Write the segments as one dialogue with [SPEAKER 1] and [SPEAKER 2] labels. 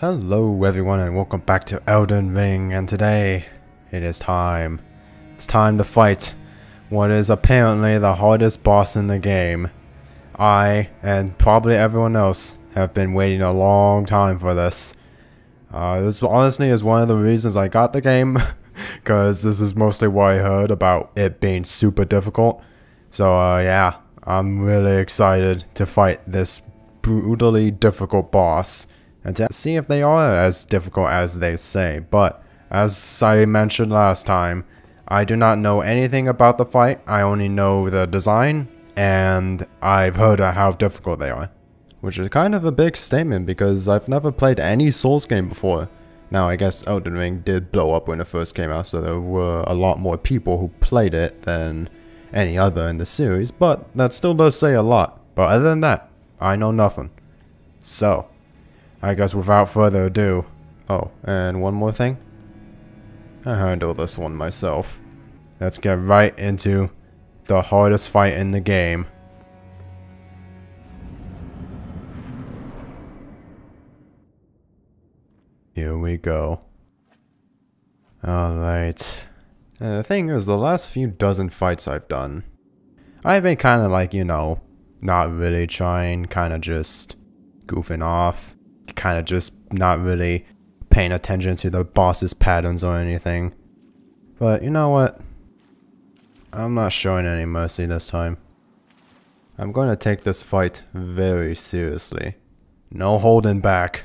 [SPEAKER 1] Hello everyone and welcome back to Elden Ring and today it is time. It's time to fight what is apparently the hardest boss in the game. I and probably everyone else have been waiting a long time for this. Uh, this honestly is one of the reasons I got the game because this is mostly what I heard about it being super difficult. So uh, yeah, I'm really excited to fight this brutally difficult boss and to see if they are as difficult as they say. But as I mentioned last time, I do not know anything about the fight. I only know the design and I've heard how difficult they are. Which is kind of a big statement because I've never played any Souls game before. Now I guess Elden Ring did blow up when it first came out so there were a lot more people who played it than any other in the series, but that still does say a lot. But other than that, I know nothing. So, I guess without further ado, oh, and one more thing. I handle this one myself. Let's get right into the hardest fight in the game. Here we go. Alright. The thing is, the last few dozen fights I've done, I've been kind of like, you know, not really trying, kind of just goofing off, kind of just not really paying attention to the boss's patterns or anything. But you know what? I'm not showing any mercy this time. I'm going to take this fight very seriously. No holding back.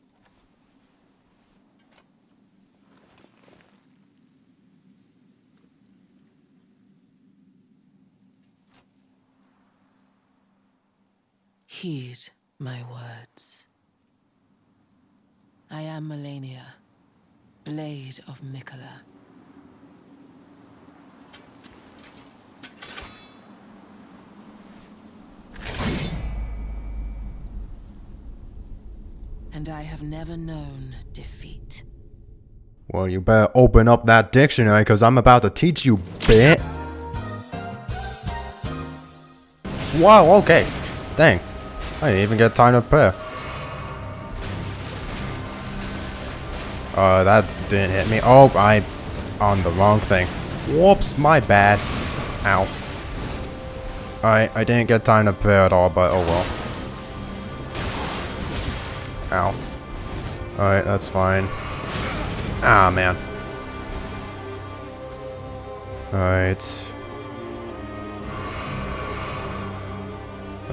[SPEAKER 2] Heed my words. I am Malenia, Blade of Miquella. And I have never known defeat.
[SPEAKER 1] Well, you better open up that dictionary because I'm about to teach you, bit. Wow, okay. Dang. I didn't even get time to prepare. Uh, that didn't hit me. Oh, I on the wrong thing. Whoops, my bad. Ow. Alright, I didn't get time to prepare at all, but oh well. Ow. Alright, that's fine. Ah, man. Alright.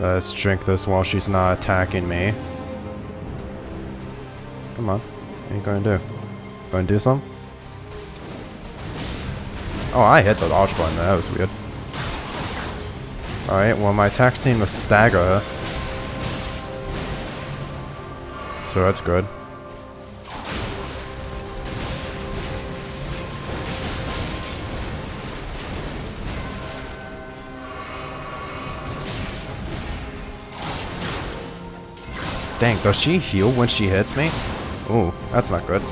[SPEAKER 1] Let's drink this while she's not attacking me. Come on. What are you gonna do? Gonna do something? Oh, I hit the dodge button. That was weird. Alright, well my attack scene to stagger her. So that's good. Does she heal when she hits me? Ooh, that's not good.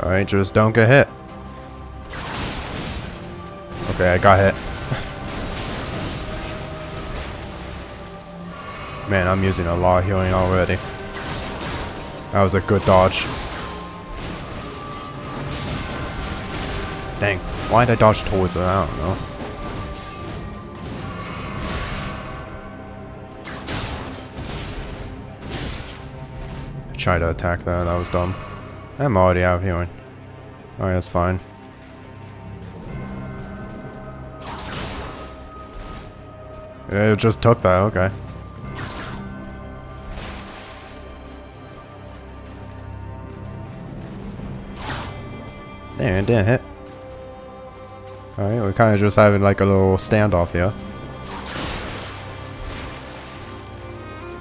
[SPEAKER 1] Alright, just don't get hit. Okay, I got hit. Man, I'm using a lot of healing already. That was a good dodge. Dang, why did I dodge towards her? I don't know. Try to attack that. That was dumb. I'm already out healing. Alright, that's fine. It just took that, okay. Damn, it didn't hit. Alright, we're kind of just having like a little standoff here.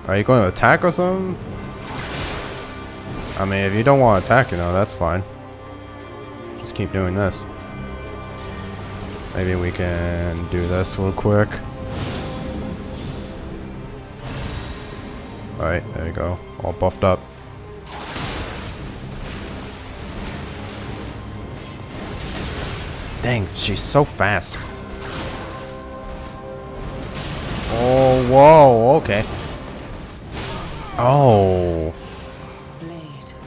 [SPEAKER 1] Are you going to attack or something? I mean, if you don't want to attack, you know, that's fine. Just keep doing this. Maybe we can do this real quick. Alright, there you go. All buffed up. Dang, she's so fast. Oh, whoa, okay. Oh.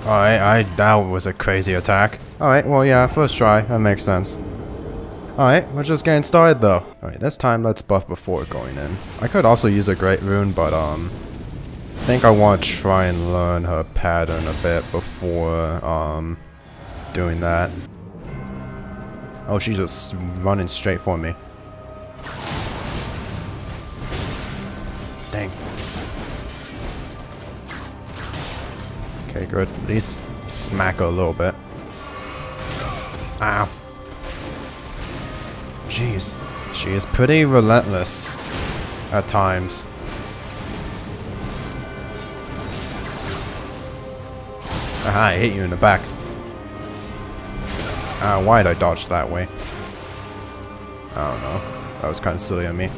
[SPEAKER 2] Blade.
[SPEAKER 1] Alright, I that was a crazy attack. Alright, well yeah, first try, that makes sense. Alright, we're just getting started though. Alright, this time let's buff before going in. I could also use a great rune, but um I think I want to try and learn her pattern a bit before um doing that. Oh, she's just running straight for me. Dang. Good. At least smack her a little bit. Ow. Jeez. She is pretty relentless at times. Aha, I hit you in the back. Ah, why'd I dodge that way? I don't know. That was kind of silly of me.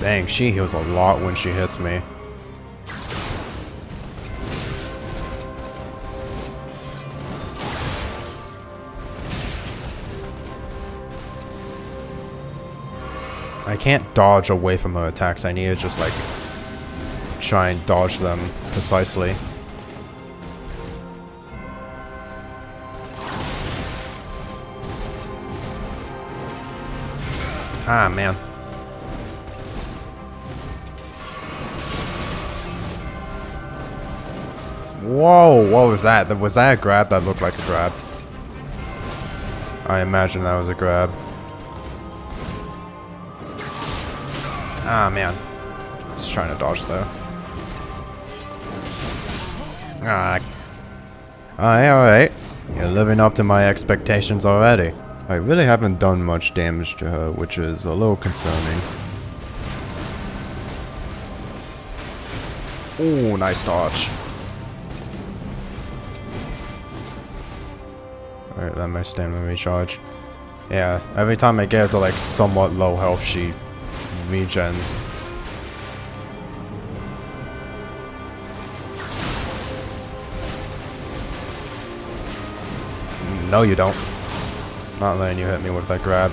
[SPEAKER 1] Dang, she heals a lot when she hits me. I can't dodge away from her attacks. I need to just like try and dodge them precisely. Ah, man. Whoa, what was that? Was that a grab? That looked like a grab. I imagine that was a grab. Ah, man. Just trying to dodge though. Ah. Alright, alright. You're living up to my expectations already. I really haven't done much damage to her, which is a little concerning. Ooh, nice dodge. Alright, let my stamina recharge. Yeah, every time I get to like somewhat low health, she regens. No, you don't. Not letting you hit me with that grab.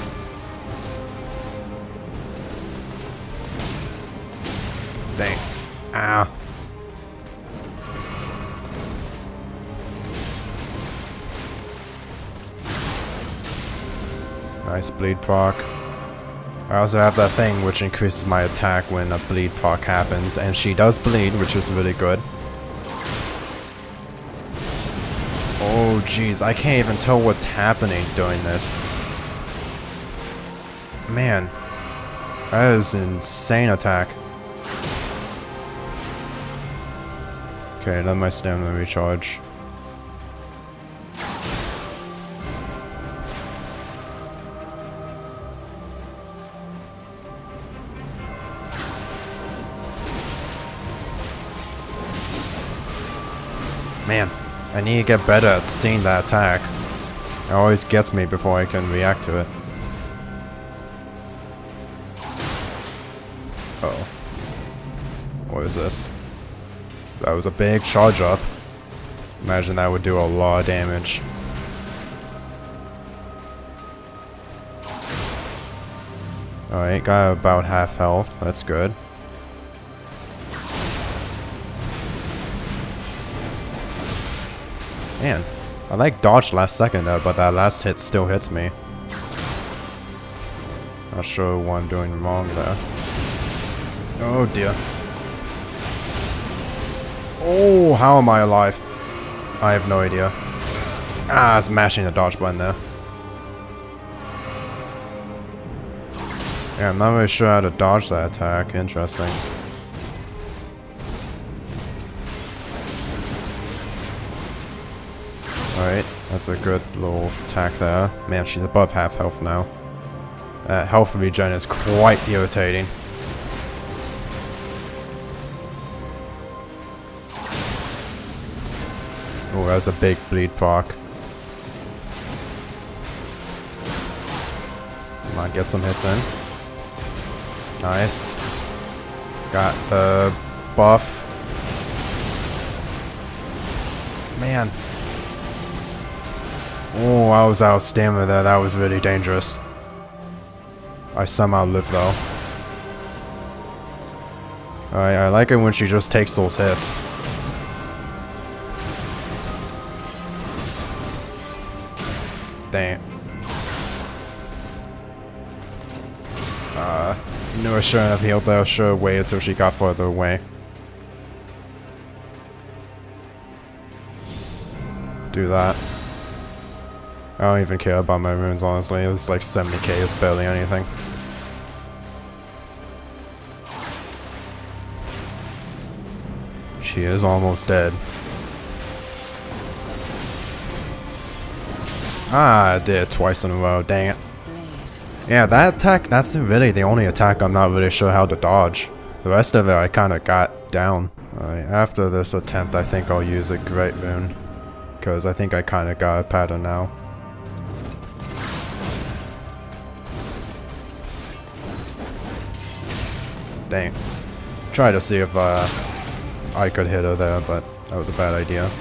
[SPEAKER 1] Bleed proc. I also have that thing which increases my attack when a bleed proc happens, and she does bleed, which is really good. Oh jeez, I can't even tell what's happening during this. Man, that is an insane attack. Okay, let my stamina recharge. I need to get better at seeing that attack. It always gets me before I can react to it. Uh oh. What is this? That was a big charge up. Imagine that would do a lot of damage. Alright, got about half health. That's good. Man, I like dodge last second though, but that last hit still hits me. Not sure what I'm doing wrong there. Oh dear. Oh, how am I alive? I have no idea. Ah, it's mashing the dodge button there. Yeah, I'm not really sure how to dodge that attack. Interesting. Alright, that's a good little attack there. Man, she's above half health now. Uh, health regen is quite irritating. Oh, that's a big bleed proc. Come on, get some hits in. Nice. Got the buff. Man. Oh, I was out of stamina there. That was really dangerous. I somehow lived though. I, I like it when she just takes those hits. Damn. Uh, sure enough healed there, sure wait until she got further away. Do that. I don't even care about my runes, honestly. It was like 70k, it's barely anything. She is almost dead. Ah, I did it twice in a row, dang it. Yeah, that attack, that's really the only attack I'm not really sure how to dodge. The rest of it I kind of got down. After this attempt, I think I'll use a Great Rune. Because I think I kind of got a pattern now. Dang. Try to see if uh, I could hit her there, but that was a bad idea.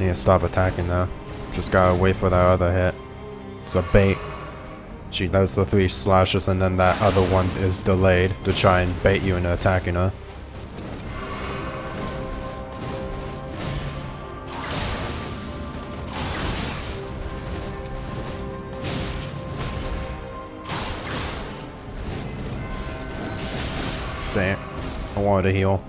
[SPEAKER 1] Need to stop attacking though. Just gotta wait for that other hit. It's a bait. She does the three slashes and then that other one is delayed to try and bait you into attacking her. Damn. I wanted to heal.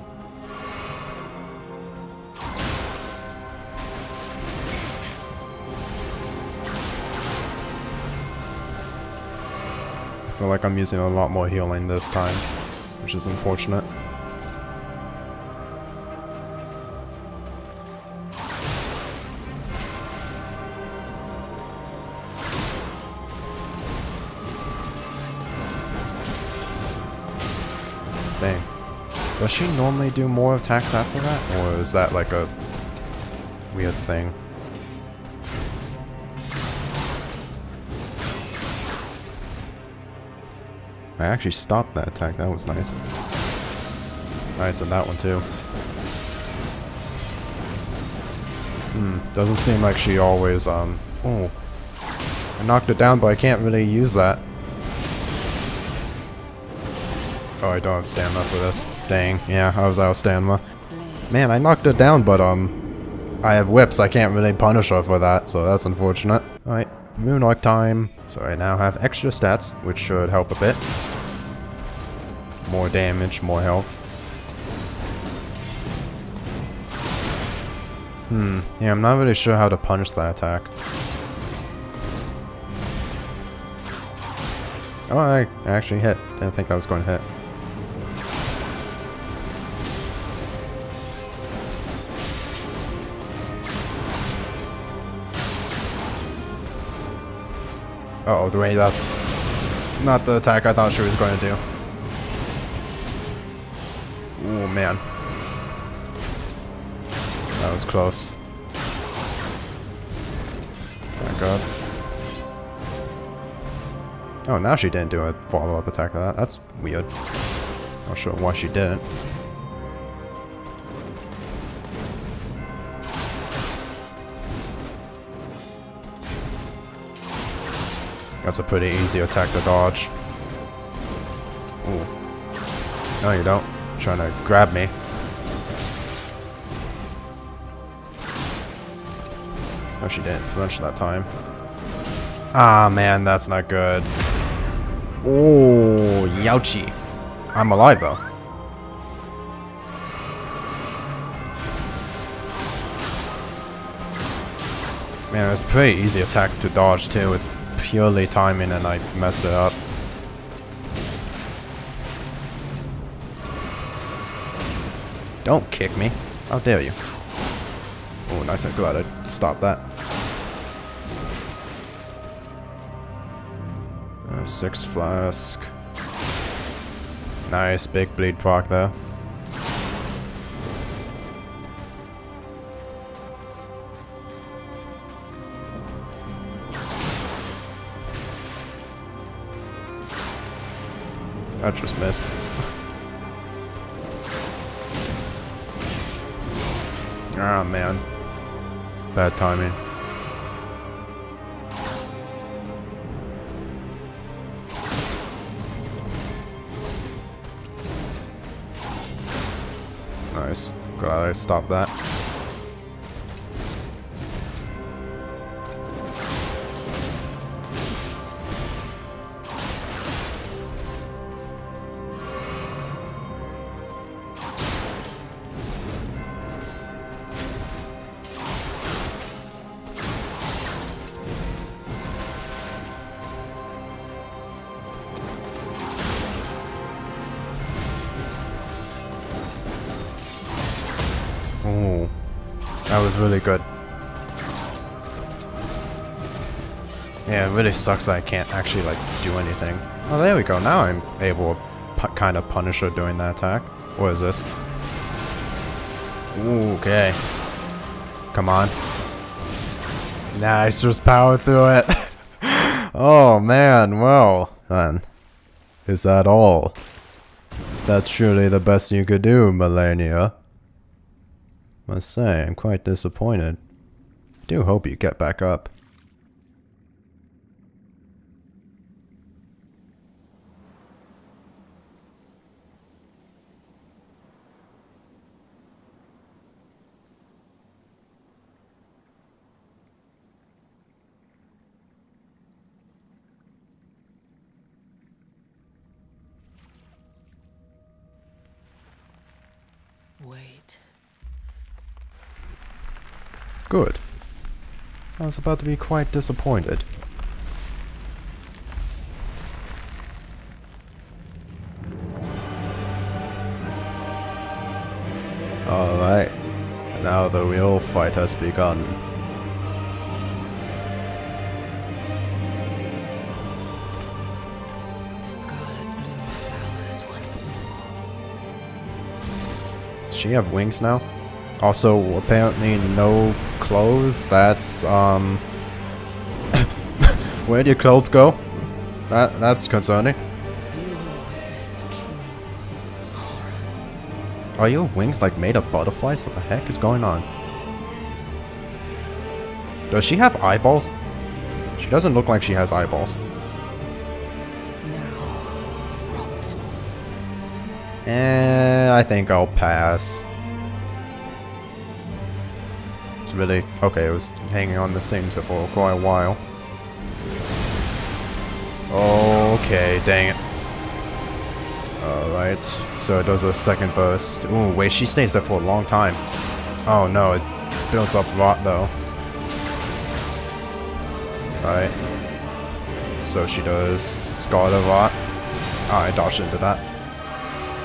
[SPEAKER 1] Like I'm using a lot more healing this time, which is unfortunate. Dang. Does she normally do more attacks after that? Or is that like a weird thing? I actually stopped that attack. That was nice. Nice on that one too. Hmm. Doesn't seem like she always, um... Oh. I knocked it down, but I can't really use that. Oh, I don't have stamina for this. Dang. Yeah, I was out of stamina. Man, I knocked it down, but, um... I have whips. I can't really punish her for that, so that's unfortunate. Alright. Arc time. So I now have extra stats, which should help a bit. More damage, more health. Hmm, yeah, I'm not really sure how to punish that attack. Oh, I actually hit. Didn't think I was going to hit. Uh oh, the way that's not the attack I thought she was going to do. Oh man. That was close. Back up. Oh, now she didn't do a follow-up attack of that. That's weird. Not sure why she didn't. That's a pretty easy attack to dodge. Ooh. No, you don't. Trying to grab me. Oh, she didn't flinch that time. Ah, man, that's not good. Oh, youchie. I'm alive, though. Man, it's pretty easy attack to dodge, too. It's purely timing, and I messed it up. Don't kick me. How dare you. Oh, nice. I'm glad I stopped that. Uh, six flask. Nice, big bleed proc there. I just missed. Ah, oh, man. Bad timing. Nice. Glad I stopped that. Really sucks that I can't actually, like, do anything. Oh, there we go. Now I'm able to kind of punish her doing that attack. What is this? Ooh, okay. Come on. Nice, just power through it. oh, man, well, then. Is that all? Is that truly the best you could do, Malenia? Must say, I'm quite disappointed. I do hope you get back up.
[SPEAKER 2] Wait.
[SPEAKER 1] Good. I was about to be quite disappointed. Alright. Now the real fight has begun.
[SPEAKER 2] The scarlet bloom flowers once more.
[SPEAKER 1] Does she have wings now? Also, apparently no clothes. That's, um... Where did your clothes go? That That's concerning.
[SPEAKER 2] You will witness true horror.
[SPEAKER 1] Are your wings, like, made of butterflies? What the heck is going on? Does she have eyeballs? She doesn't look like she has eyeballs. Eh, I think I'll pass. Really... Okay, it was hanging on the same tip for quite a while. Okay, dang it. Alright, so it does a second burst. Ooh, wait, she stays there for a long time. Oh no, it builds up rot though. Alright. So she does Scarlet Rot. Oh, I dodged into that.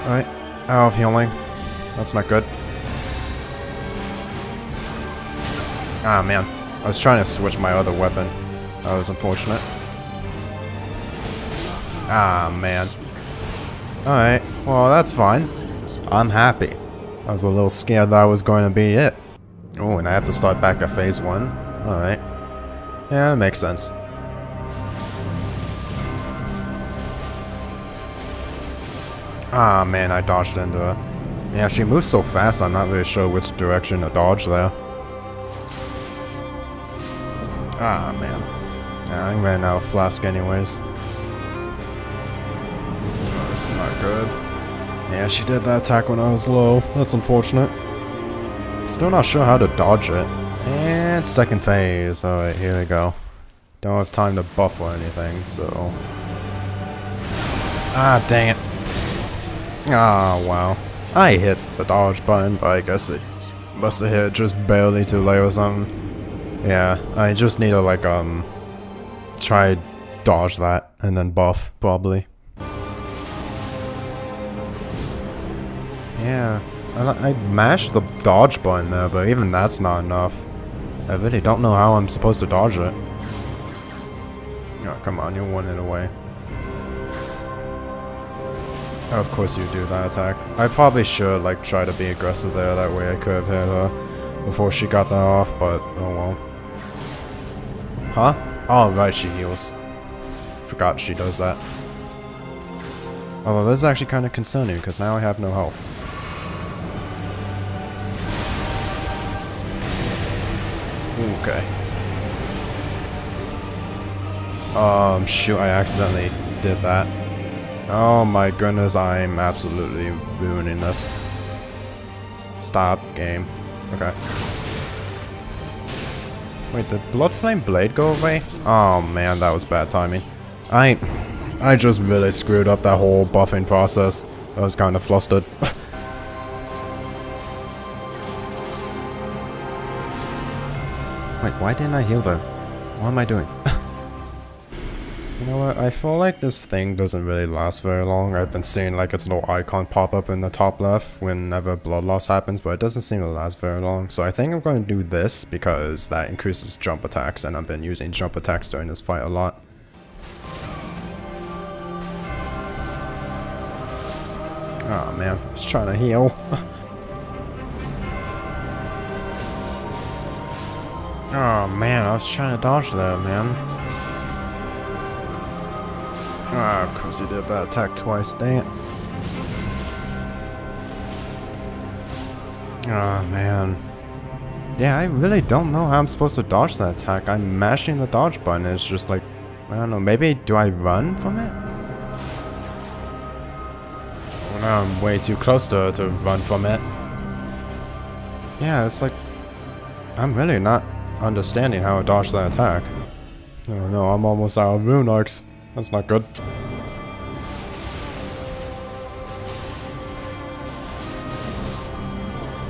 [SPEAKER 1] Alright, out of healing. That's not good. Ah, man. I was trying to switch my other weapon. That was unfortunate. Ah, man. Alright, well, that's fine. I'm happy. I was a little scared that I was going to be it. Oh, and I have to start back at phase one. Alright. Yeah, that makes sense. Ah, man, I dodged into her. Yeah, she moves so fast, I'm not really sure which direction to dodge there. Ah, man. Yeah, I ran out of flask anyways. That's not good. Yeah, she did that attack when I was low. That's unfortunate. Still not sure how to dodge it. And And second phase. Alright, here we go. Don't have time to buff or anything, so... Ah, dang it. Ah, wow. I hit the dodge button, but I guess it must have hit just barely too late or something. Yeah, I just need to, like, um... Try dodge that, and then buff, probably. Yeah, I, I mashed the dodge button there, but even that's not enough. I really don't know how I'm supposed to dodge it. Oh, come on, you're one hit away. Of course you do that attack. I probably should, like, try to be aggressive there, that way I could have hit her before she got that off, but oh well. Huh? Oh, right, she heals. Forgot she does that. Although this is actually kind of concerning, because now I have no health. Okay. Um, shoot, I accidentally did that. Oh my goodness, I'm absolutely ruining this. Stop, game. Okay. Wait, did Blood Flame Blade go away? Oh man, that was bad timing. I I just really screwed up that whole buffing process. I was kind of flustered. Wait, why didn't I heal though? What am I doing? You know what, I feel like this thing doesn't really last very long. I've been seeing like its little icon pop up in the top left whenever blood loss happens, but it doesn't seem to last very long. So I think I'm going to do this because that increases jump attacks and I've been using jump attacks during this fight a lot. Oh man, just trying to heal. Oh man, I was trying to dodge that, man. Ah, oh, of course he did that attack twice, dang it. Oh man. Yeah, I really don't know how I'm supposed to dodge that attack. I'm mashing the dodge button. It's just like, I don't know, maybe do I run from it? Well, now I'm way too close to, to run from it. Yeah, it's like, I'm really not understanding how to dodge that attack. Oh no, I'm almost out of rune arcs. That's not good.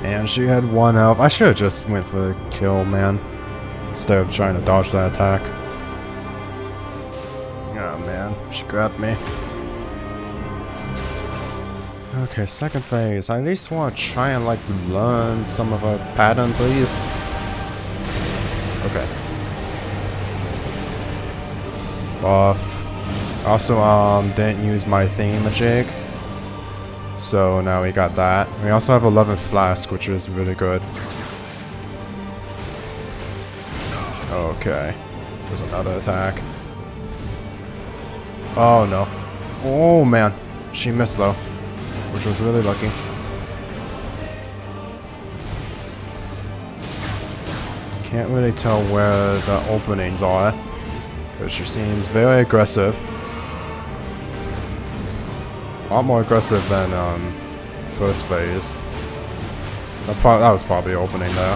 [SPEAKER 1] And she had one health. I should have just went for the kill, man. Instead of trying to dodge that attack. Oh man, she grabbed me. Okay, second phase. I at least want to try and like learn some of her pattern, please. Okay. Buff. Also, um, didn't use my thingamajig. So now we got that. We also have 11 flask, which is really good. Okay. There's another attack. Oh no. Oh man. She missed though. Which was really lucky. Can't really tell where the openings are. Because she seems very aggressive. A lot more aggressive than um, first phase. That, that was probably opening there.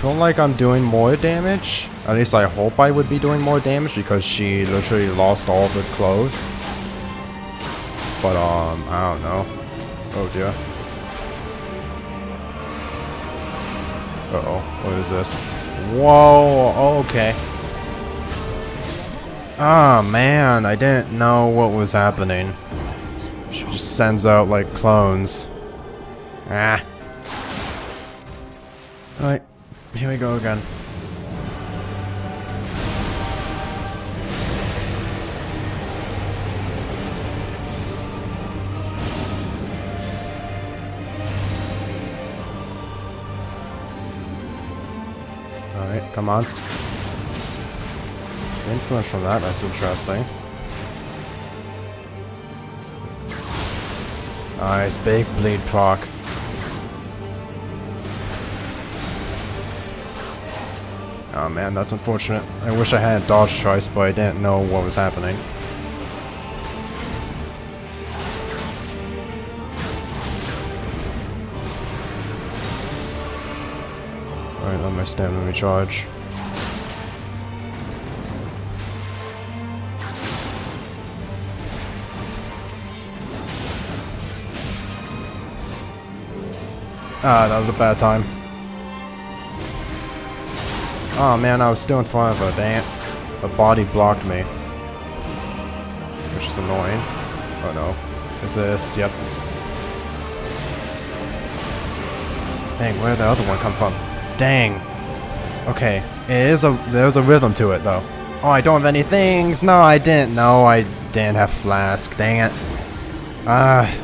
[SPEAKER 1] feel like I'm doing more damage. At least I hope I would be doing more damage because she literally lost all of her clothes. But um, I don't know. Oh dear. Uh-oh, what is this? Whoa, okay. Ah, oh, man, I didn't know what was happening. She just sends out, like, clones. Ah. Alright, here we go again. Alright, come on. Influence from that, that's interesting. Nice, big bleed proc. Oh man, that's unfortunate. I wish I had dodge choice, but I didn't know what was happening. Alright, let my stamina recharge. Ah, that was a bad time. Oh man, I was still in front of dang it. The body blocked me. Which is annoying. Oh no. Is this? Yep. Dang, where did the other one come from? Dang. Okay, it is a there's a rhythm to it though. Oh, I don't have any things. No, I didn't. No, I didn't have flask. Dang it. Ah.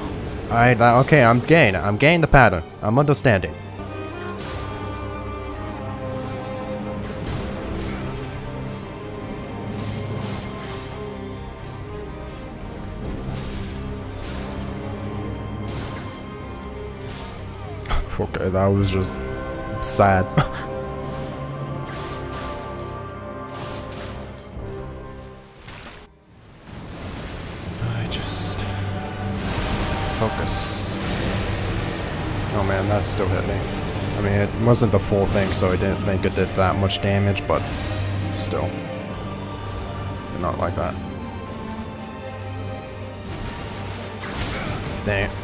[SPEAKER 1] I okay. I'm getting. I'm getting the pattern. I'm understanding. okay, that was just sad. that still hit me. I mean, it wasn't the full thing, so I didn't think it did that much damage, but still. Not like that. It.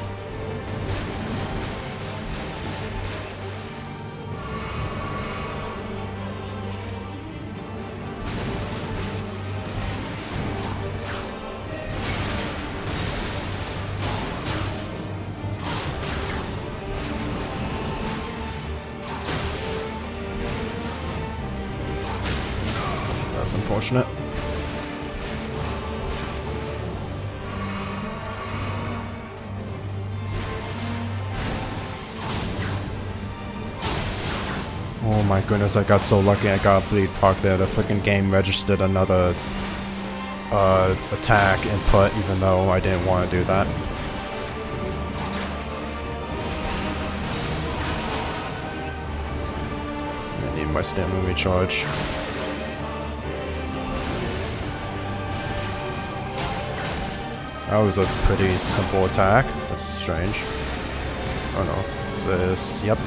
[SPEAKER 1] My goodness, I got so lucky I got bleed proc there. The freaking game registered another uh, attack input even though I didn't want to do that. I need my stamina recharge. That was a pretty simple attack. That's strange. Oh no. This, yep.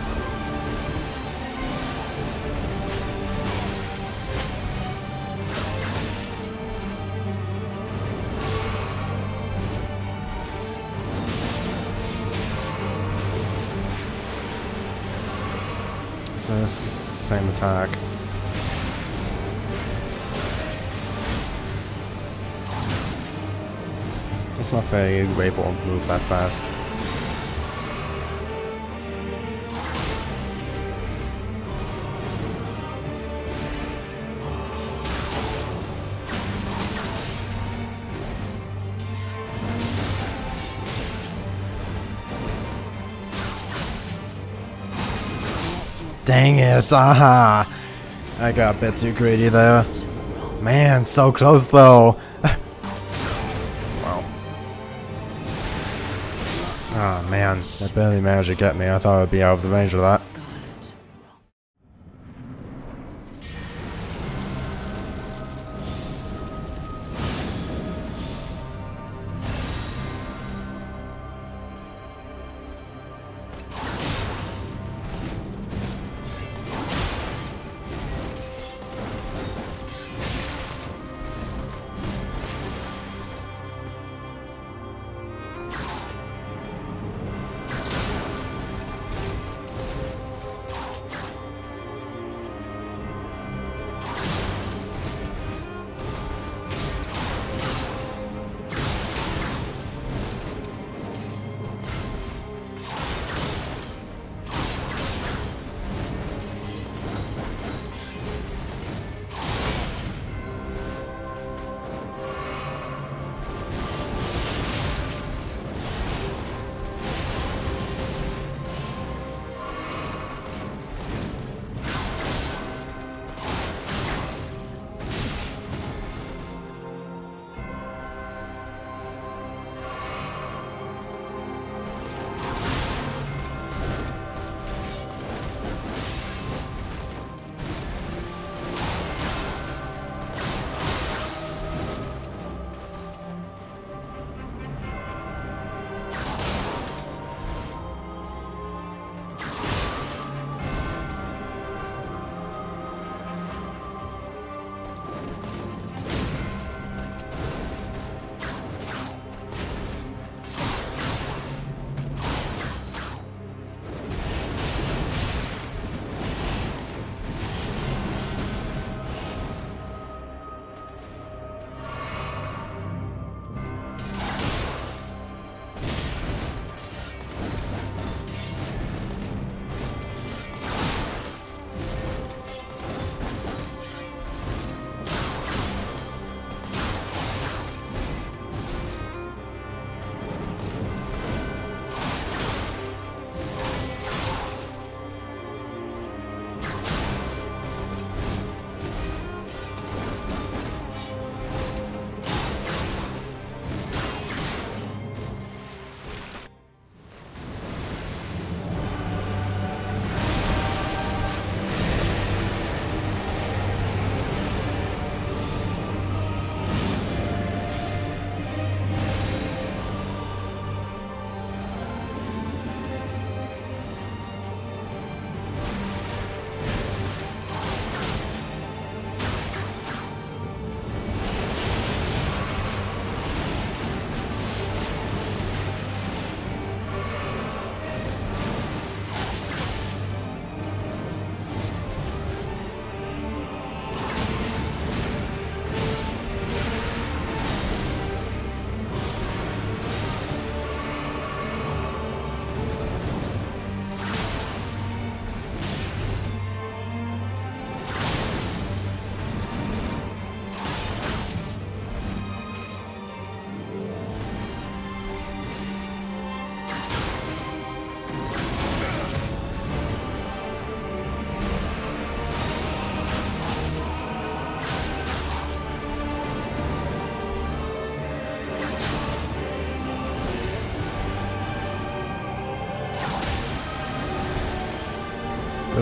[SPEAKER 1] Same attack. It's not fair to move that fast. Dang it, aha! I got a bit too greedy there. Man, so close though. wow. Oh man, that barely managed to get me. I thought I'd be out of the range of that.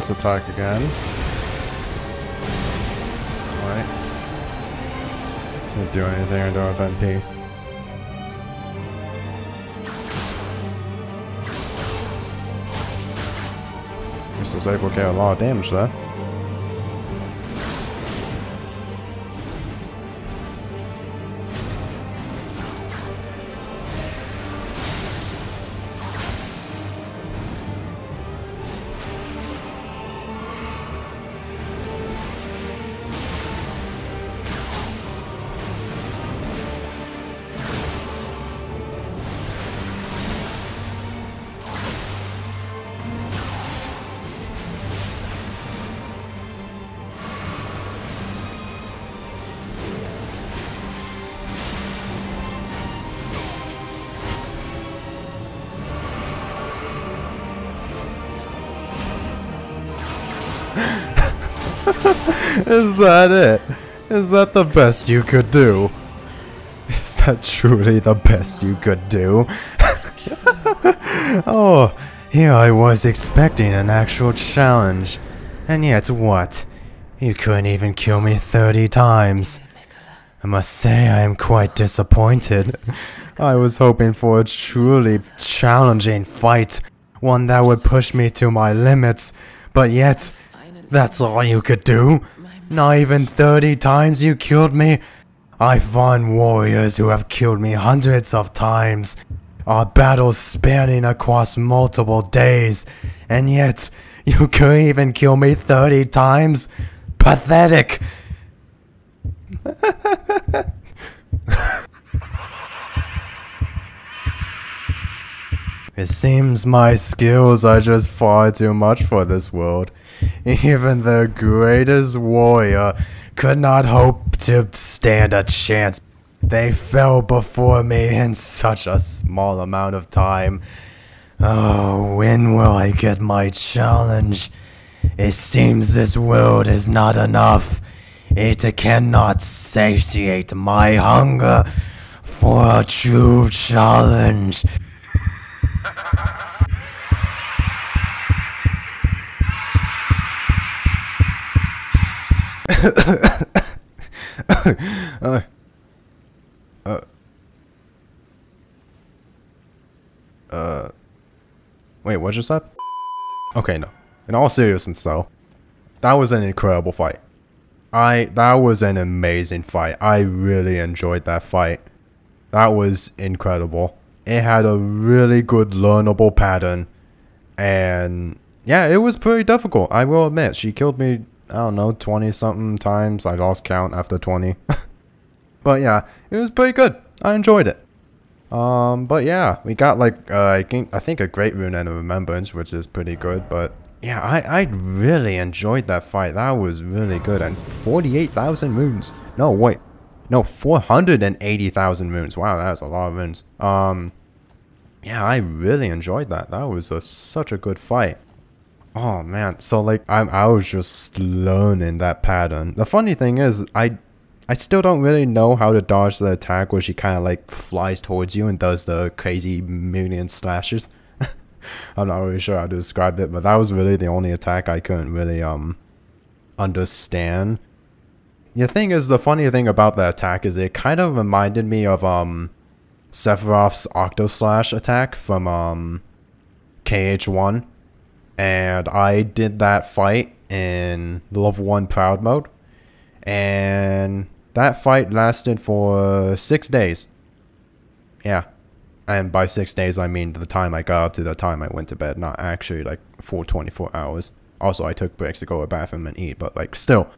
[SPEAKER 1] This attack again. Alright. Didn't do anything under FNP. This was able to get a lot of damage there. Is that it? Is that the best you could do? Is that truly the best you could do? oh, here I was expecting an actual challenge. And yet what? You couldn't even kill me 30 times. I must say I am quite disappointed. I was hoping for a truly challenging fight. One that would push me to my limits. But yet, that's all you could do? Not even 30 times you killed me? I find warriors who have killed me hundreds of times. Our battles spanning across multiple days. And yet, you couldn't even kill me 30 times? Pathetic! It seems my skills are just far too much for this world. Even the greatest warrior could not hope to stand a chance. They fell before me in such a small amount of time. Oh, when will I get my challenge? It seems this world is not enough. It cannot satiate my hunger for a true challenge. Uh, uh, wait, what just that? Okay, no. In all seriousness, though, that was an incredible fight. I that was an amazing fight. I really enjoyed that fight. That was incredible. It had a really good learnable pattern, and yeah, it was pretty difficult. I will admit, she killed me I don't know, 20 something times. I lost count after 20. but yeah, it was pretty good. I enjoyed it. Um, but yeah, we got like, uh, I think, I think a great rune and a remembrance, which is pretty good. But yeah, I, I really enjoyed that fight. That was really good. And 48,000 moons. No, wait. No, 480,000 moons. Wow, that's a lot of moons. Um, yeah, I really enjoyed that. That was a, such a good fight. Oh man, so like I'm I was just learning that pattern. The funny thing is I I still don't really know how to dodge the attack where she kind of like flies towards you and does the crazy million slashes. I'm not really sure how to describe it, but that was really the only attack I couldn't really um understand. The thing is, the funny thing about that attack is it kind of reminded me of um Sephiroth's Octo Slash attack from um KH1 and I did that fight in level 1 proud mode. And that fight lasted for 6 days. Yeah. And by 6 days I mean the time I got up to the time I went to bed not actually like full 24 hours. Also I took breaks to go to the bathroom and eat but like still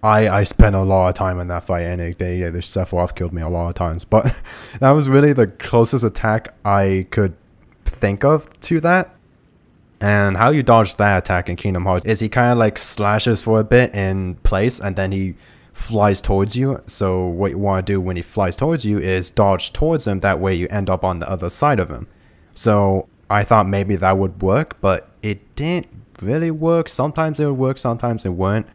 [SPEAKER 1] I, I spent a lot of time in that fight and it, they, yeah, the Sephiroth killed me a lot of times but that was really the closest attack I could think of to that and how you dodge that attack in Kingdom Hearts is he kind of like slashes for a bit in place and then he flies towards you. So what you want to do when he flies towards you is dodge towards him. That way you end up on the other side of him. So I thought maybe that would work, but it didn't really work. Sometimes it would work, sometimes it wouldn't.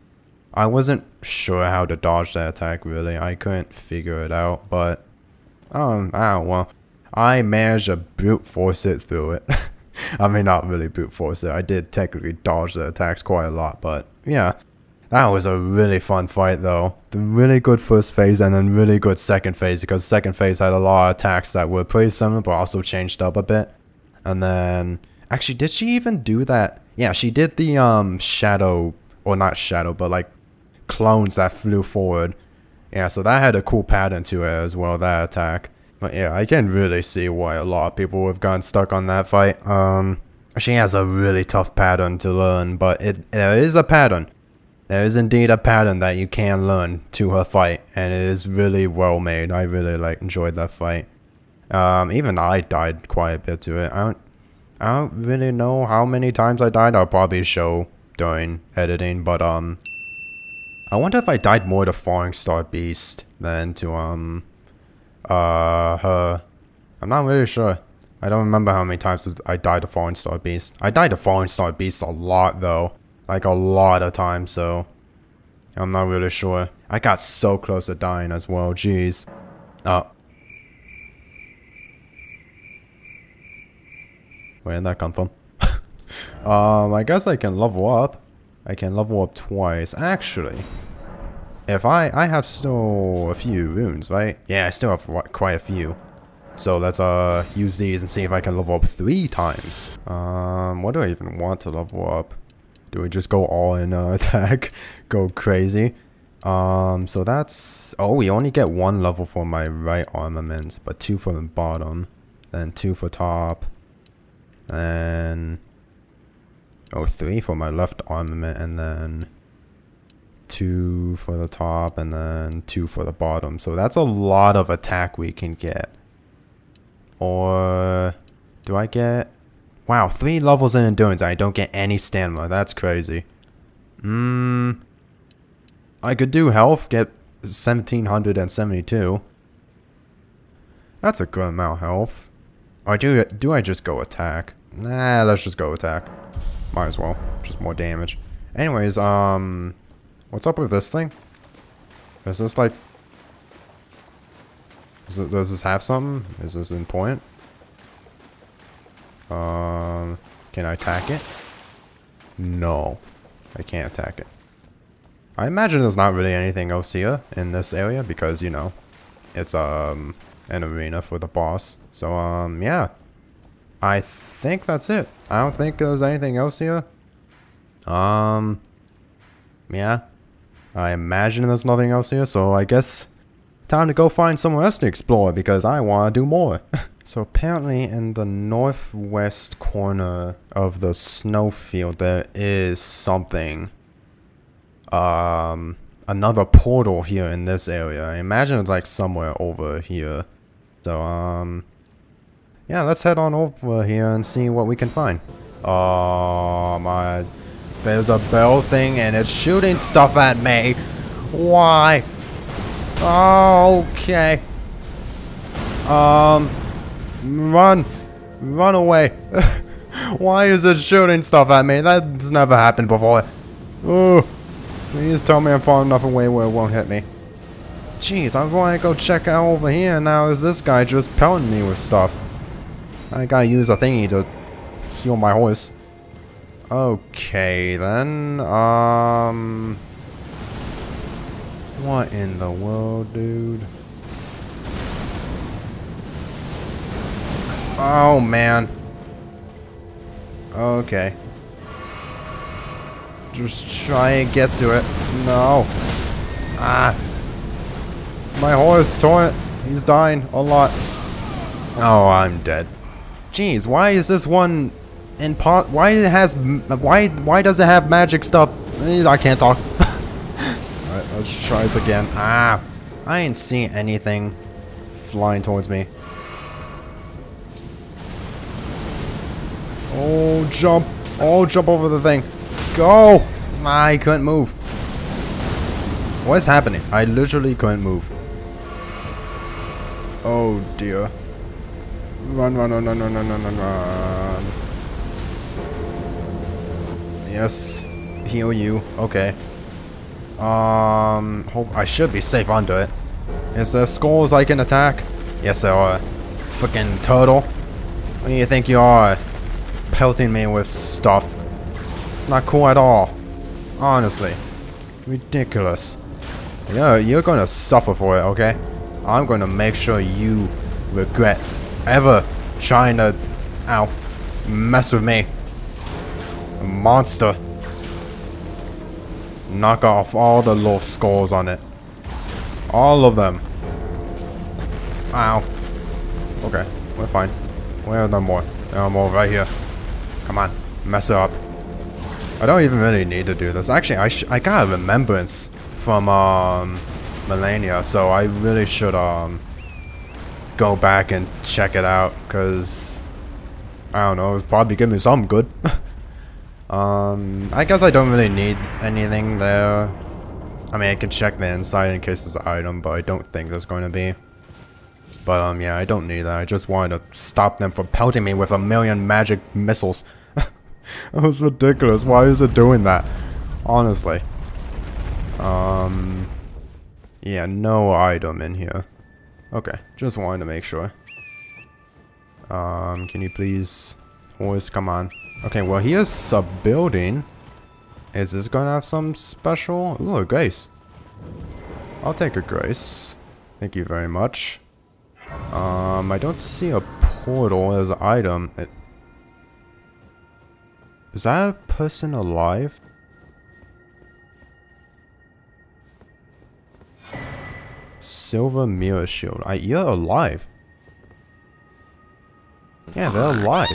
[SPEAKER 1] I wasn't sure how to dodge that attack really. I couldn't figure it out, but um, I don't know. I managed to brute force it through it. I mean, not really brute force it. I did technically dodge the attacks quite a lot, but yeah. That was a really fun fight though. The really good first phase and then really good second phase because second phase had a lot of attacks that were pretty similar but also changed up a bit. And then actually did she even do that? Yeah, she did the um shadow or not shadow but like clones that flew forward. Yeah, so that had a cool pattern to it as well, that attack. But yeah, I can really see why a lot of people have gotten stuck on that fight. Um she has a really tough pattern to learn, but it there is a pattern. There is indeed a pattern that you can learn to her fight, and it is really well made. I really like enjoyed that fight. Um, even I died quite a bit to it. I don't, I don't really know how many times I died. I'll probably show during editing, but um, I wonder if I died more to Falling Star Beast than to um, uh, her. I'm not really sure. I don't remember how many times I died to Falling Star Beast. I died to Falling Star Beast a lot though. Like a lot of times, so I'm not really sure. I got so close to dying as well, jeez. Oh. Where did that come from? um, I guess I can level up. I can level up twice. Actually, if I, I have still a few runes, right? Yeah, I still have quite a few. So let's uh use these and see if I can level up three times. Um, what do I even want to level up? Do we just go all in uh, attack? go crazy? Um, so that's... Oh, we only get one level for my right armament, but two for the bottom. Then two for top. And... Oh, three for my left armament, and then... Two for the top, and then two for the bottom. So that's a lot of attack we can get. Or... Do I get... Wow, three levels in endurance. I don't get any stamina. That's crazy. Mmm. I could do health, get 1772. That's a good amount of health. Or do, do I just go attack? Nah, let's just go attack. Might as well. Just more damage. Anyways, um... What's up with this thing? Is this like... Is it, does this have something? Is this important? Um, can I attack it? No, I can't attack it. I imagine there's not really anything else here in this area because, you know, it's um an arena for the boss. So, um, yeah. I think that's it. I don't think there's anything else here. Um, yeah. I imagine there's nothing else here, so I guess time to go find somewhere else to explore because I want to do more. So apparently in the northwest corner of the snowfield there is something. Um, another portal here in this area. I imagine it's like somewhere over here. So, um, yeah, let's head on over here and see what we can find. Oh my, there's a bell thing and it's shooting stuff at me. Why? Oh, okay. Um, Run! Run away! Why is it shooting stuff at me? That's never happened before. Oh, please tell me I'm far enough away where it won't hit me. Jeez, I'm going to go check out over here, now is this guy just pelting me with stuff. I gotta use a thingy to heal my horse. Okay, then, um... What in the world, dude? Oh, man. Okay. Just try and get to it. No. Ah. My horse torn. He's dying a lot. Oh, I'm dead. Jeez, why is this one pot? Why it has? Why? Why does it have magic stuff? Eh, I can't talk. Alright, let's try this again. Ah, I ain't seeing anything flying towards me. Oh, jump. Oh, jump over the thing. Go! I couldn't move. What is happening? I literally couldn't move. Oh, dear. Run, run, run, run, run, run, run, run. Yes. Heal you. Okay. Um, hope I should be safe under it. Is there skulls I can attack? Yes, there are. Freaking turtle. What do you think you are? pelting me with stuff. It's not cool at all. Honestly. Ridiculous. Yeah, you're gonna suffer for it, okay? I'm gonna make sure you regret ever trying to, ow, mess with me. Monster. Knock off all the little skulls on it. All of them. Ow. Okay, we're fine. Where are there more? There are more right here. Come on, mess it up. I don't even really need to do this. Actually, I I got a remembrance from um Malenia, so I really should um go back and check it out because I don't know, it's probably give me something good. um, I guess I don't really need anything there. I mean, I can check the inside in case there's an item, but I don't think there's going to be. But um, yeah, I don't need that. I just wanted to stop them from pelting me with a million magic missiles. that was ridiculous. Why is it doing that? Honestly. Um, yeah, no item in here. Okay, just wanted to make sure. Um, can you please... Horse, come on. Okay, well, here's a building. Is this gonna have some special? Ooh, a grace. I'll take a grace. Thank you very much. Um, I don't see a portal as an item. It, is that a person alive? Silver mirror shield. I, you're alive. Yeah, they're alive.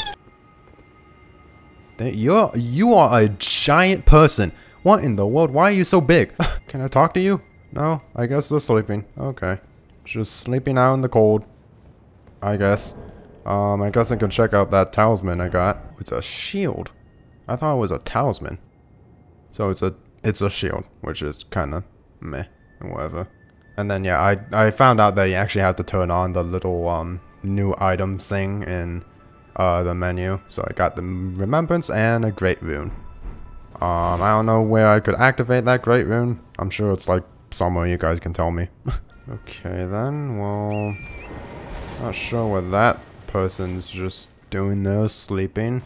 [SPEAKER 1] You're, you are a giant person. What in the world? Why are you so big? Can I talk to you? No? I guess they're sleeping. Okay. Just sleeping out in the cold. I guess. Um, I guess I can check out that talisman I got. It's a shield. I thought it was a talisman. So it's a it's a shield, which is kind of meh, whatever. And then yeah, I I found out that you actually have to turn on the little um new items thing in uh the menu. So I got the remembrance and a great rune. Um, I don't know where I could activate that great rune. I'm sure it's like somewhere you guys can tell me. okay then, well, not sure what that person's just doing there, sleeping.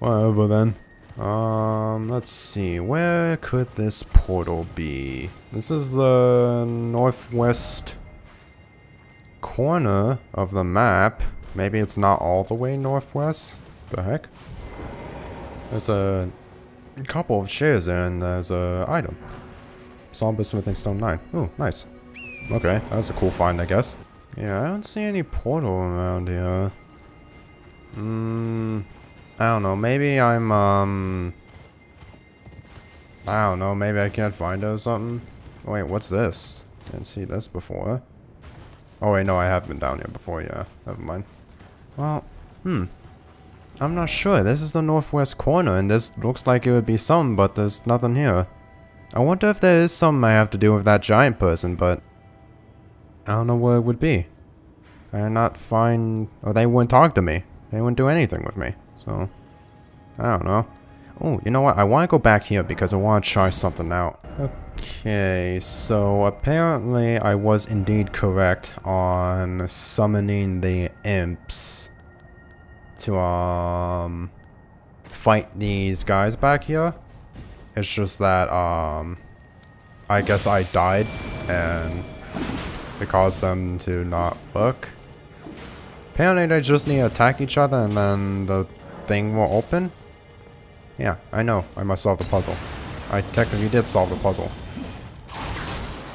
[SPEAKER 1] Whatever then. Um, let's see. Where could this portal be? This is the northwest corner of the map. Maybe it's not all the way northwest? The heck? There's a couple of shares and there's a item. Somber Smithing Stone 9. Ooh, nice. Okay, that was a cool find, I guess. Yeah, I don't see any portal around here. Hmm... I don't know. Maybe I'm, um... I don't know. Maybe I can't find it or something. Oh, wait, what's this? Didn't see this before. Oh, wait, no, I have been down here before. Yeah, never mind. Well, hmm. I'm not sure. This is the northwest corner, and this looks like it would be some, but there's nothing here. I wonder if there is something I have to do with that giant person, but... I don't know what it would be. I did not find... Or they wouldn't talk to me. They wouldn't do anything with me. So, I don't know. Oh, you know what? I want to go back here because I want to try something out. Okay, so apparently I was indeed correct on summoning the imps to, um, fight these guys back here. It's just that, um, I guess I died and it caused them to not look. Apparently they just need to attack each other and then the thing will open? Yeah, I know. I must solve the puzzle. I technically did solve the puzzle.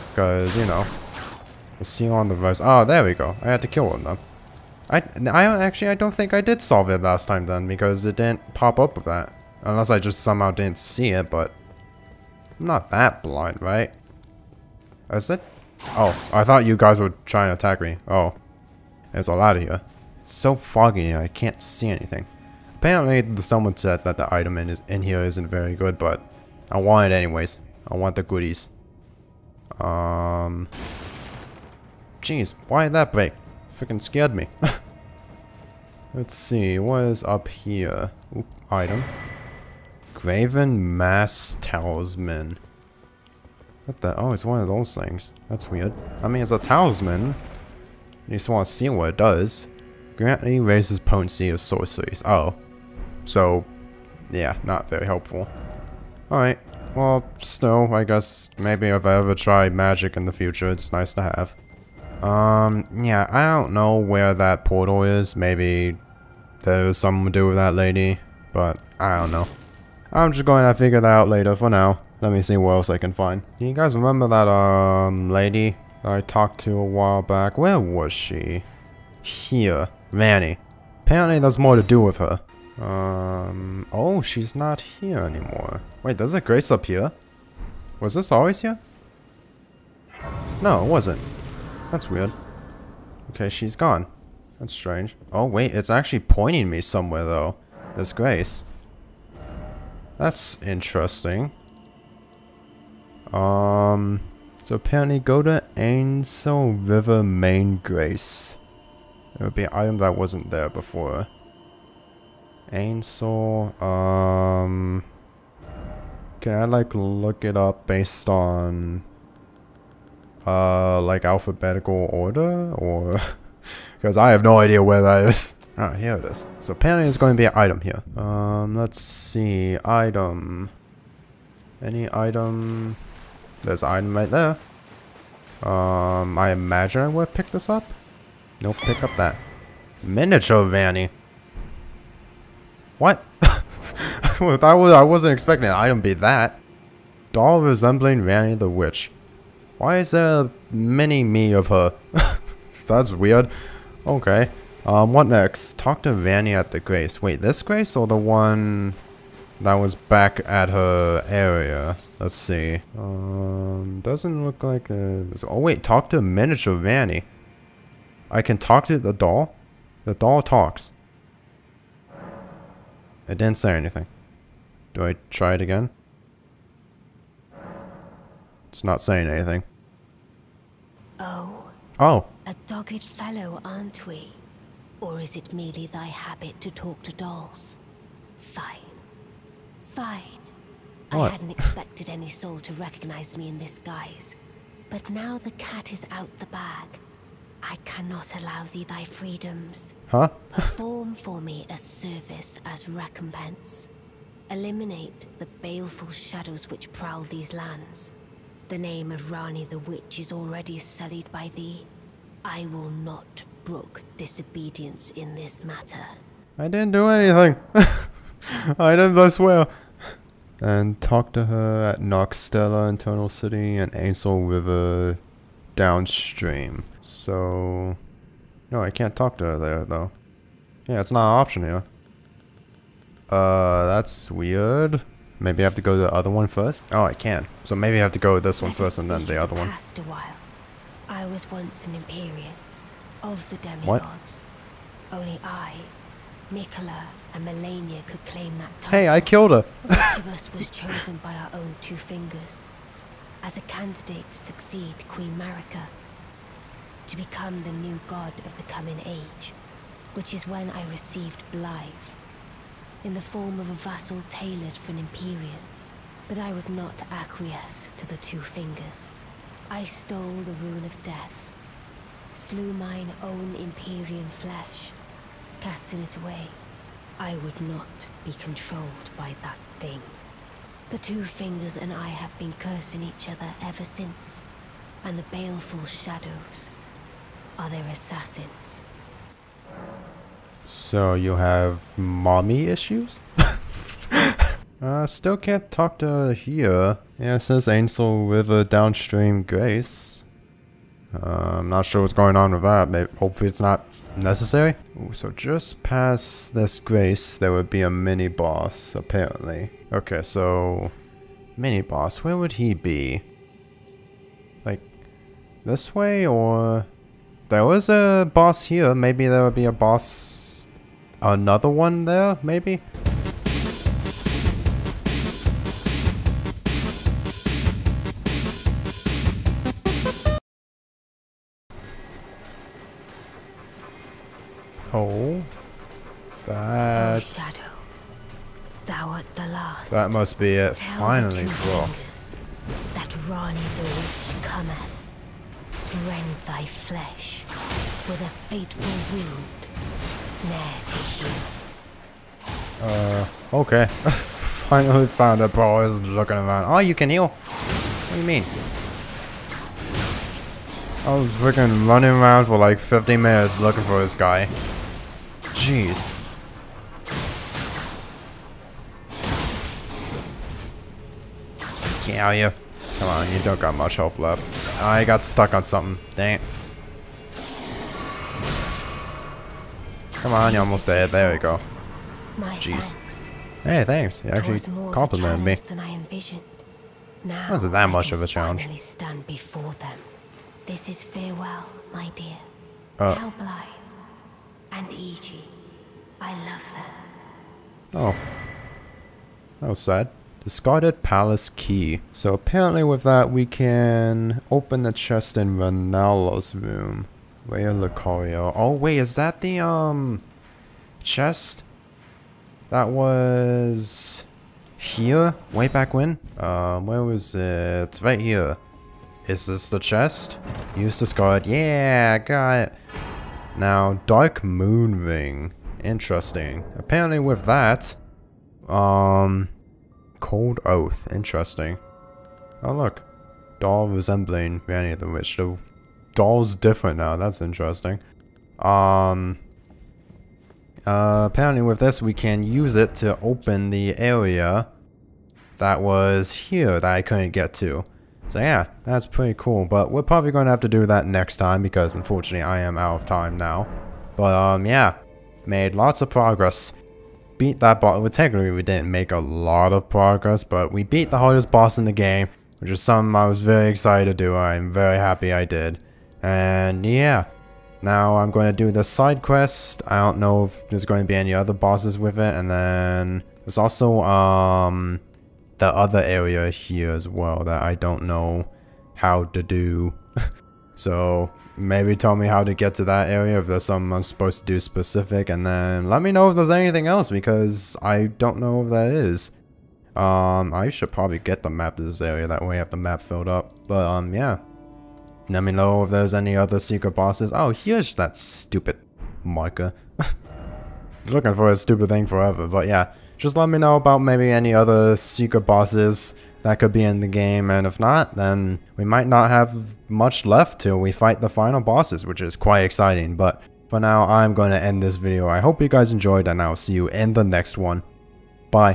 [SPEAKER 1] Because, you know. We'll see on the verse. Oh, there we go. I had to kill one of them. I, I actually, I don't think I did solve it last time then, because it didn't pop up with that. Unless I just somehow didn't see it, but... I'm not that blind, right? Is it? Oh, I thought you guys were trying to attack me. Oh. There's a lot of here. It's so foggy, I can't see anything. Apparently, someone said that the item in, in here isn't very good, but I want it anyways. I want the goodies. Um. Jeez, why did that break? Freaking scared me. Let's see, what is up here? Oop, item. Graven Mass Talisman. What the? Oh, it's one of those things. That's weird. I mean, it's a talisman. You just want to see what it does. Greatly raises potency of sorceries. Oh. So, yeah, not very helpful. Alright, well, still, I guess maybe if I ever try magic in the future, it's nice to have. Um, yeah, I don't know where that portal is. Maybe there's something to do with that lady, but I don't know. I'm just going to figure that out later for now. Let me see what else I can find. Do you guys remember that, um, lady that I talked to a while back? Where was she? Here. Ranni. Apparently there's more to do with her. Um, oh, she's not here anymore. Wait, there's a Grace up here? Was this always here? No, it wasn't. That's weird. Okay, she's gone. That's strange. Oh, wait, it's actually pointing me somewhere, though. This Grace. That's interesting. Um, so apparently go to Ainsel River Main Grace. It would be an item that wasn't there before. Ainsel, um... Can I like look it up based on uh like alphabetical order or because I have no idea where that is. Oh, here it is. So apparently there's going to be an item here. Um, let's see. Item. Any item? There's an item right there. Um, I imagine I would pick this up. Nope, pick up that. Miniature Ranni. What? I, was, I wasn't expecting an item to be that. Doll resembling Ranni the Witch. Why is there a mini me of her? That's weird. Okay. Um, what next? Talk to Ranni at the Grace. Wait, this Grace or the one that was back at her area? Let's see. Um, doesn't look like a... Oh wait, talk to miniature Ranni. I can talk to the doll? The doll talks. It didn't say anything. Do I try it again? It's not saying anything.
[SPEAKER 3] Oh,
[SPEAKER 1] Oh,
[SPEAKER 3] a dogged fellow, aren't we? Or is it merely thy habit to talk to dolls? Fine. Fine.
[SPEAKER 1] What?
[SPEAKER 3] I hadn't expected any soul to recognize me in this guise. But now the cat is out the bag. I cannot allow thee thy freedoms.
[SPEAKER 1] huh?
[SPEAKER 3] Perform for me a service as recompense. Eliminate the baleful shadows which prowl these lands. The name of Ranni the Witch is already sullied by thee. I will not brook disobedience in this matter.
[SPEAKER 1] I didn't do anything. I didn't, I swear. And talk to her at Nokstella Eternal City and Ainsel River downstream. So... No, I can't talk to her there, though. Yeah, it's not an option here. Uh, that's weird. Maybe I have to go to the other one first? Oh, I can. So maybe I have to go with this one
[SPEAKER 3] Let
[SPEAKER 1] first and then the other one.
[SPEAKER 3] Past a while. I was once an Empyrean of the
[SPEAKER 1] What?
[SPEAKER 3] demigods. Only I, Miquella, and Malenia could claim that title.
[SPEAKER 1] Hey, I killed her!
[SPEAKER 3] Each of us was chosen by our own two fingers as a candidate to succeed Queen Marika, to become the new god of the coming age, which is when I received Blaidd, in the form of a vassal tailored for an Empyrean. But I would not acquiesce to the two fingers. I stole the rune of death, slew mine own Empyrean flesh, casting it away. I would not be controlled by that thing. The two fingers and I have been cursing each other ever since, and the baleful shadows are their assassins.
[SPEAKER 1] So you have mommy issues? uh, still can't talk to her here. Yeah, it says Ainsel River downstream Grace. Uh, I'm not sure what's going on with that. Maybe, hopefully it's not necessary. Ooh, so just past this Grace, there would be a mini boss, apparently. Okay, so mini boss, where would he be? Like this way or there was a boss here. Maybe there would be a boss another one there, maybe? Oh. That's...
[SPEAKER 3] shadow, thou art the last.
[SPEAKER 1] That must be it.
[SPEAKER 3] Tell
[SPEAKER 1] Finally, bro.
[SPEAKER 3] that Ranni the Witch cometh to rend thy flesh with a fateful wound, ne'er to heal.
[SPEAKER 1] Uh, okay. Finally found a bro is looking around. Oh, you can heal? What do you mean? I was freaking running around for like 50 minutes looking for this guy. Jeez. Get out of here. Come on, you don't got much health left. I got stuck on something. Dang it. Come on, you're almost dead. There we go. Jeez. Hey, thanks. You actually
[SPEAKER 3] was more of a
[SPEAKER 1] complimented me.
[SPEAKER 3] Than I envisioned. Now
[SPEAKER 1] Wasn't that much of a challenge.
[SPEAKER 3] stand before them. This is farewell, my dear.
[SPEAKER 1] Uh.
[SPEAKER 3] Tell Blaidd and Iji. I love them.
[SPEAKER 1] Oh. That was sad. Discarded palace key. So apparently with that we can open the chest in Rennala's room. Raya Lucaria. Oh wait, is that the um chest? That was here? Way back when? Uh where was it? Right here. Is this the chest? Use discard. Yeah, got it. Now, Dark Moon Ring. Interesting. Apparently with that, um, Cold Oath. Interesting. Oh look, doll resembling Ranni the Witch. The doll's different now. That's interesting. Um, uh, apparently with this we can use it to open the area that was here that I couldn't get to. So yeah, that's pretty cool. But we're probably going to have to do that next time because unfortunately I am out of time now. But um, yeah, made lots of progress. Beat that boss. Well, technically we didn't make a lot of progress, but we beat the hardest boss in the game, which is something I was very excited to do. I'm very happy I did. And yeah, now I'm going to do the side quest. I don't know if there's going to be any other bosses with it. And then there's also um the other area here as well that I don't know how to do. so maybe tell me how to get to that area if there's something I'm supposed to do specific and then let me know if there's anything else because I don't know if that is. Um, I should probably get the map to this area that way I have the map filled up. But um, yeah. Let me know if there's any other secret bosses. Oh, here's that stupid marker. Looking for a stupid thing forever, but yeah. Just let me know about maybe any other secret bosses that could be in the game, and if not, then we might not have much left till we fight the final bosses, which is quite exciting. But for now, I'm going to end this video. I hope you guys enjoyed, and I'll see you in the next one. Bye.